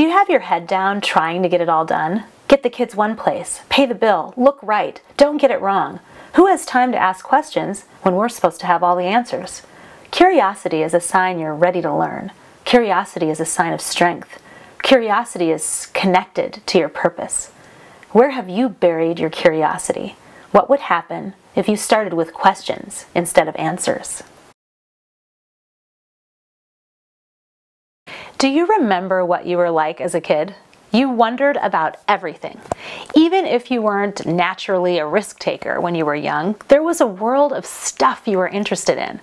Do you have your head down trying to get it all done? Get the kids one place, pay the bill, look right, don't get it wrong. Who has time to ask questions when we're supposed to have all the answers? Curiosity is a sign you're ready to learn. Curiosity is a sign of strength. Curiosity is connected to your purpose. Where have you buried your curiosity? What would happen if you started with questions instead of answers? Do you remember what you were like as a kid? You wondered about everything. Even if you weren't naturally a risk taker when you were young, there was a world of stuff you were interested in.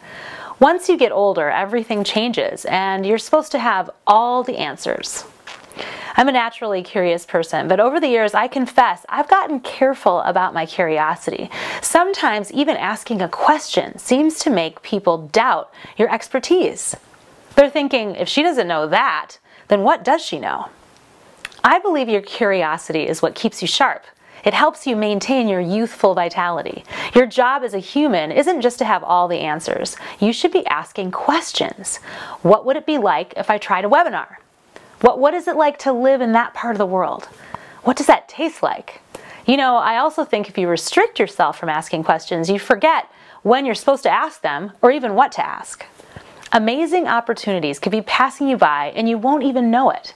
Once you get older, everything changes and you're supposed to have all the answers. I'm a naturally curious person, but over the years, I confess I've gotten careful about my curiosity. Sometimes even asking a question seems to make people doubt your expertise. They're thinking, if she doesn't know that, then what does she know? I believe your curiosity is what keeps you sharp. It helps you maintain your youthful vitality. Your job as a human isn't just to have all the answers. You should be asking questions. What would it be like if I tried a webinar? What, what is it like to live in that part of the world? What does that taste like? You know, I also think if you restrict yourself from asking questions, you forget when you're supposed to ask them or even what to ask. Amazing opportunities could be passing you by and you won't even know it.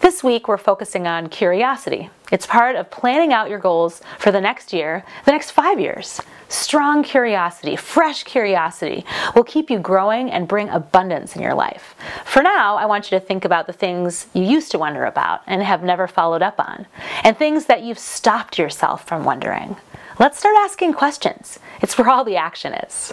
This week we're focusing on curiosity. It's part of planning out your goals for the next year, the next five years. Strong curiosity, fresh curiosity will keep you growing and bring abundance in your life. For now, I want you to think about the things you used to wonder about and have never followed up on, and things that you've stopped yourself from wondering. Let's start asking questions. It's where all the action is.